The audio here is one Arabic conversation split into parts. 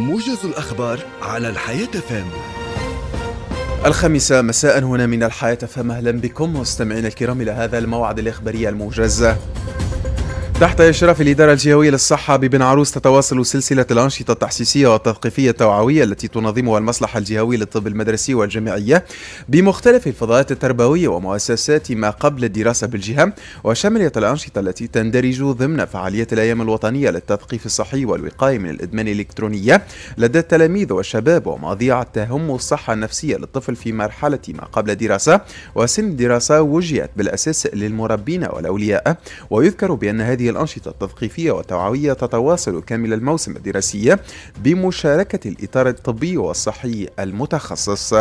موجز الأخبار على الحياة فام الخامسة مساء هنا من الحياة فام أهلا بكم مستمعينا الكرام إلى هذا الموعد الإخباري الموجز. تحت إشراف الإدارة الجهوية للصحة ببن عروس تتواصل سلسلة الأنشطة التحسيسية والتثقيفية التوعوية التي تنظمها المصلحة الجهوية للطب المدرسي والجامعية بمختلف الفضاءات التربوية ومؤسسات ما قبل الدراسة بالجهة وشملت الأنشطة التي تندرج ضمن فعاليات الأيام الوطنية للتثقيف الصحي والوقاية من الإدمان الإلكترونية لدى التلاميذ والشباب ومواضيع تهم الصحة النفسية للطفل في مرحلة ما قبل الدراسة وسن الدراسة وجهت بالأساس للمربين والأولياء ويذكر بأن هذه الأنشطة التثقيفية والتوعوية تتواصل كامل الموسم الدراسي بمشاركة الإطار الطبي والصحي المتخصص.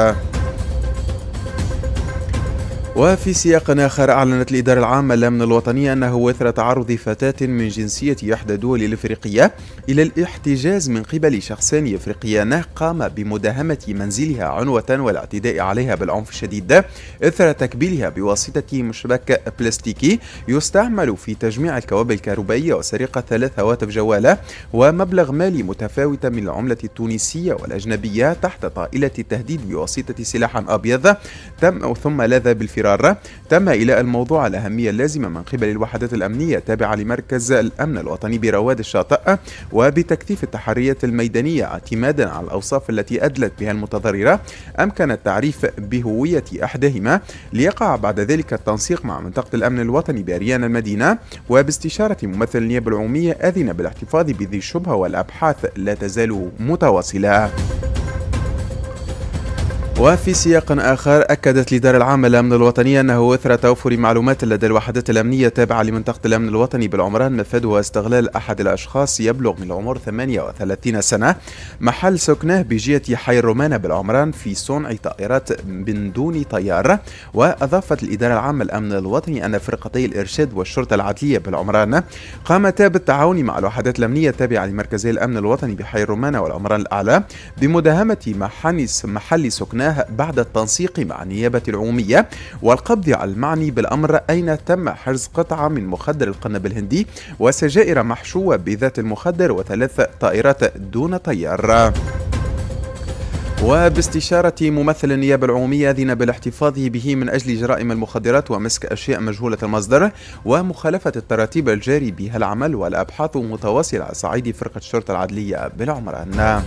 وفي سياق آخر أعلنت الإدارة العامة للأمن الوطني أنه إثر تعرض فتاة من جنسية إحدى الدول الإفريقية إلى الاحتجاز من قبل شخصان إفريقيان قام بمداهمة منزلها عنوة والاعتداء عليها بالعنف الشديد إثر تكبيلها بواسطة مشبك بلاستيكي يستعمل في تجميع الكوابل الكهربائية وسرقة ثلاث هواتف جوالة ومبلغ مالي متفاوت من العملة التونسية والأجنبية تحت طائلة التهديد بواسطة سلاح أبيض. تم ثم لاذ بالفرار القرار. تم إيلاء الموضوع الأهمية اللازمة من قبل الوحدات الأمنية التابعة لمركز الأمن الوطني برواد الشاطئ وبتكثيف التحريات الميدانية اعتمادا على الأوصاف التي أدلت بها المتضررة. أمكن التعريف بهوية أحدهما ليقع بعد ذلك التنسيق مع منطقة الأمن الوطني بأريان المدينة وباستشارة ممثل النيابة العمومية أذن بالاحتفاظ بذي الشبهة والأبحاث لا تزال متواصلة. وفي سياق آخر أكدت الإدارة العامة للأمن الوطني أنه إثر توفر معلومات لدى الوحدات الأمنية التابعة لمنطقة الأمن الوطني بالعمران مفادها استغلال أحد الأشخاص يبلغ من العمر 38 سنة محل سكنه بجهة حي الرومانة بالعمران في صنع طائرات من دون طيار. وأضافت الإدارة العامة للأمن الوطني أن فرقتي الإرشاد والشرطة العدلية بالعمران قامتا بالتعاون مع الوحدات الأمنية التابعة لمركزي الأمن الوطني بحي الرومانة والعمران الأعلى بمداهمة محل سكنه بعد التنسيق مع النيابة العمومية والقبض على المعني بالأمر أين تم حرز قطعة من مخدر القنب الهندي وسجائر محشوة بذات المخدر وثلاث طائرات دون طيار. وباستشارة ممثل النيابة العمومية أذن بالاحتفاظ به من أجل جرائم المخدرات ومسك أشياء مجهولة المصدر ومخالفة التراتيب الجاري بها العمل والأبحاث متواصلة. على صعيد فرقة الشرطة العدلية بالعمران.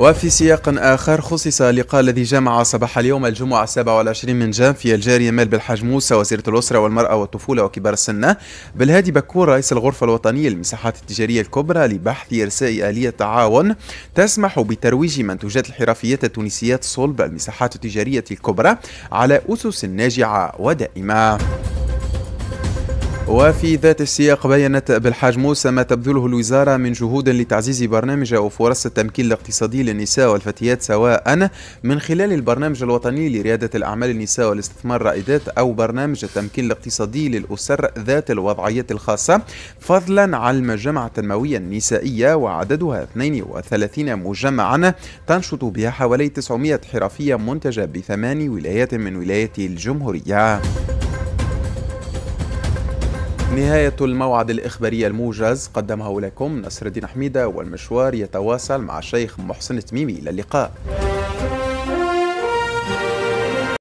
وفي سياق آخر خصص اللقاء الذي جمع صباح اليوم الجمعة 27 من جان في الجارية مال بالحاج موسى وزيرة الأسرة والمرأة والطفولة وكبار السن بالهادي بكور رئيس الغرفة الوطنية للمساحات التجارية الكبرى لبحث إرساء آلية تعاون تسمح بترويج منتوجات الحرفيات التونسيات صلب المساحات التجارية الكبرى على أسس ناجعة ودائمة. وفي ذات السياق بينت بالحاج موسى ما تبذله الوزارة من جهود لتعزيز برنامج أو فرص التمكين الاقتصادي للنساء والفتيات سواء من خلال البرنامج الوطني لريادة الأعمال النساء والاستثمار الرائدات أو برنامج التمكين الاقتصادي للأسر ذات الوضعية الخاصة فضلا عن المجمع التنموية النسائية وعددها 32 مجمعا تنشط بها حوالي 900 حرفية منتجة بثمان ولايات من ولايات الجمهورية. نهاية الموعد الإخباري الموجز قدمه لكم نصر الدين حميدة والمشوار يتواصل مع الشيخ محسن تميمي إلى اللقاء.